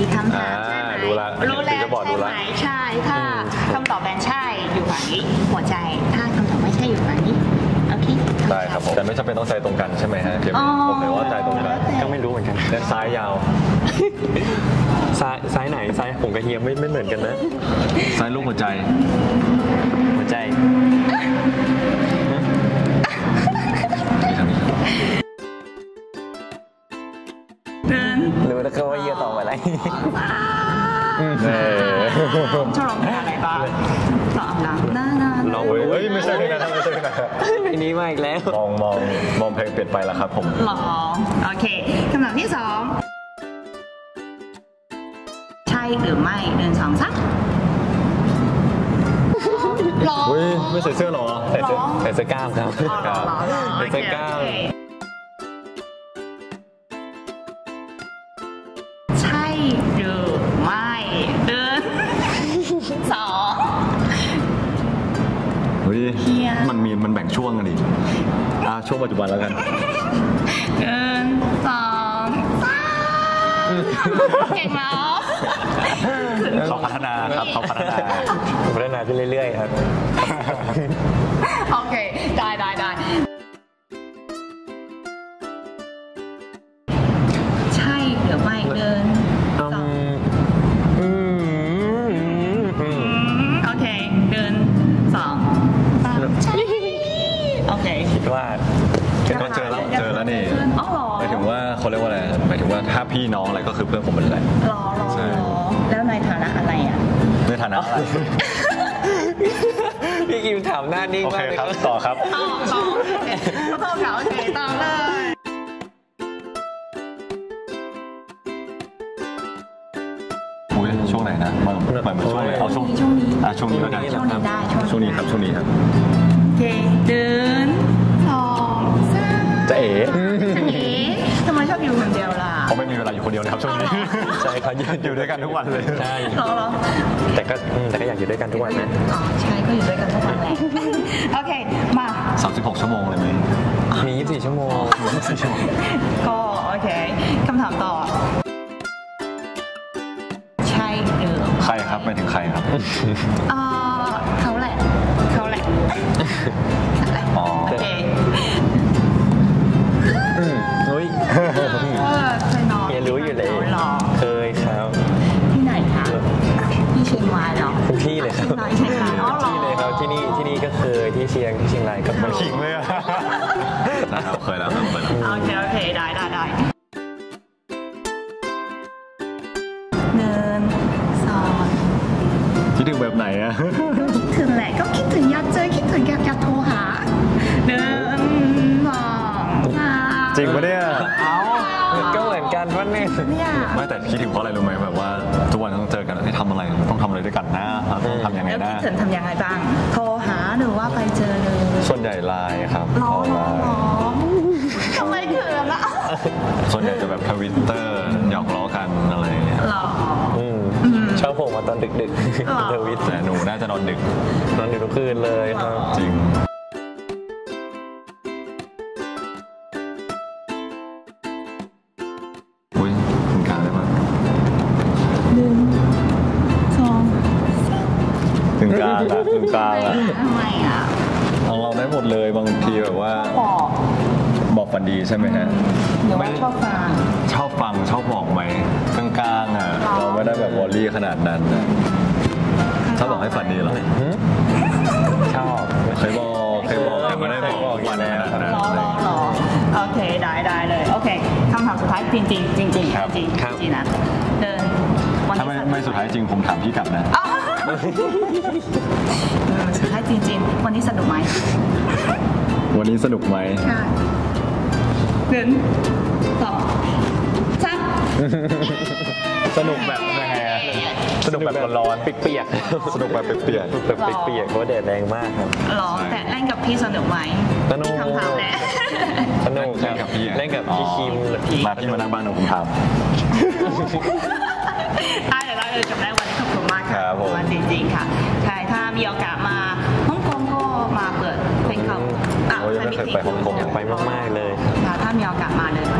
มีคำถามใช่ไหมรู้แล้วรู้แล้วใช่ไหมใช่ถ้าคำตอบแบนใช่อยู่ไหนหัวใจ ถ้าคำตอบไม่ใช่อยู่ไหนี้โอเคได้ครับผมแต่ไม่จำเป็นต้องใจตรงกันใช่ไหมฮะผมเลยว่าใจตรงกันก็ไม่รู้เหมือนกันแล้วซ้ายยาวซ้ายซ้ายไหนซ้ายผมกับเฮียไม่ไม่เหมือนกันนะซ้ายลูกหัวใจ หัวใจ ไม่ทำ ชอบร้องเพลงอะไรบ้างตอบนะน่าน่าลองโอ้ยเฮ้ยไม่ใช่เลยนะไม่ใช่เลยนะเพลงนี้มาอีกแล้ว มองมองมองเพลงเปลี่ยนไปแล้วครับผมหรอโอเคคำถามที่สองใช่หรือไม่หนึ่งสองสามหรออุ้ยไม่ใส่เสื้อเหรอใส่เสื้อหรอใส่เสื้อกล้ามครับอ๋อหรอหรอหรอใส่เสื้อกล้าม หรือไม่หนึ่งสองเฮ้ยเฮียมันมีมันแบ่งช่วงกันดิอะช่วงปัจจุบันแล้วกันหนึ่งสองสามเก่งแล้วเขาพัฒนาครับเขาพัฒนาพัฒนาขึ้นเรื่อยๆครับ โอเค ได้ได้ ก็เจอแล้วเจอแล้วนี่อ๋อเหรอหมายถึงว่าเขาเรียกว่าอะไรหมายถึงว่าถ้าพี่น้องอะไรก็คือเพื่อนผมหมดเลยรอรอใช่รอแล้วในฐานะอะไรอะในฐานะอะไรพี่กิมถามหน้านิ่งโอเคมากเลยครับต่อครับต่อต่อโอเคขอโทษค่ะโอเคต่อเลยอุ้ยช่วงไหนนะมันหมายเหมือนช่วงไหนเอาช่วงช่วงนี้อะช่วงนี้แล้วกันช่วงนี้ได้ช่วงนี้ครับช่วงนี้ครับโอเคเดินสองสาม จะเอ๋จะเอ๋ทำไมชอบอยู่คนเดียวล่ะเขาไม่มีเวลาอยู่คนเดียวนะครับช่วงนี้ใช่เขายืนอยู่ด้วยกันทุกวันเลยใช่รอรอแต่ก็อืมแต่ก็อยากอยู่ด้วยกันทุกวันนะอ๋อใช่ก็อยู่ด้วยกันทุกวันแหละโอเคมา 36 ชั่วโมงเลยไหมมี24ชั่วโมง24ชั่วโมงก็โอเคคำถามต่อใช่หรือใครครับไม่ถึงใครครับเอ่อเขาแหละเขาแหละเขาแหละอ๋อโอเค ที่เลยครับที่ไหนเชียงรายอ๋อเหรอ ที่เลยครับที่นี่ที่นี่ก็เคยที่เชียงที่เชียงรายก็เคย ขิงเลยอะ นะครับเคยแล้วครับเคยแล้ว โอเค โอเค ได้ได้ได้หนึ่งสองคิดถึงแบบไหนอะคิดถึงแหละ ก็คิดถึงอยากเจอคิดถึงอยากอยากโทรหาหนึ่งสองสาม จริงปะเนี่ย เอาก็ เหมือนกันว่าเนี่ยเนี่ย ไม่แต่คิดถึงเพราะอะไรรู้ไหมแบบว่าทุกวันต้องเจอกันให้ทำอะไรต้องทำอะไรด้วยกันนะต้องทำยังไงแล้วนะคิดถึงทำยังไงบ้าง โทรหาหรือว่าไปเจอเลยส่วนใหญ่ไลน์ครับรอออนรไลอน์รอทำไมเขินอะส่วนใหญ่จะแบบทวิตเตอร์หยอกล้อกันอะไรอย่างเงี้ยหรอ อืมอืมชอบผมมาตอนดึกหรอ ๆทวิตแต่หนูน่าจะนอนดึกนอนอยู่ทุกคืนเลยครับ จริง ถึงกลางละถึงกลางละทำไมอะของเราได้หมดเลยบางทีแบบว่า บอกบอกฝันดีใช่ไหมฮะหรือว่าชอบฟังชอบฟังชอบบอกไหมกลางๆอะหรอเราไม่ได้แบบวอลลี่ขนาดนั้นนะถ้าบอกให้ฝันดีเหรอชอบเคยบอกเคยบอกแต่ไม่ได้บอกฝันขนาดนั้นรอรอรอโอเคได้ได้เลยโอเคคำถามสุดท้ายจริงจริงจริงจริงครับจริงจริงนะเดินวันถ้าไม่ไม่สุดท้ายจริงผมถามพี่กลับนะ อ้าวเออ สุดท้ายจริงๆ วันนี้สนุกไหมวันนี้สนุกไหมค่ะหนึ่งสองสามสนุกแบบยังไงอะสนุกแบบร้อนเปียกๆสนุกแบบเปียกๆแบบเปียกๆเพราะว่าแดดแรงมากครับหรอแต่เล่นกับพี่สนุกไหมสนุกคำถามแหละสนุกครับเล่นกับพี่อะเล่นกับพี่คิมๆมาพี่มานั่งบ้านของผมถามได้เลยได้เลยจบได้วันนี้ขอบคุณ มากครับผมวันจริงๆค่ะใช่ถ้ามีโอกาสมาฮ่องกงก็มาเปิดเพลงเขาอะโอ้ยยังไม่เคยไปฮ่องกงอยากไปมากๆเลยค่ะถ้ามีโอกาสมาเลยแฟนๆ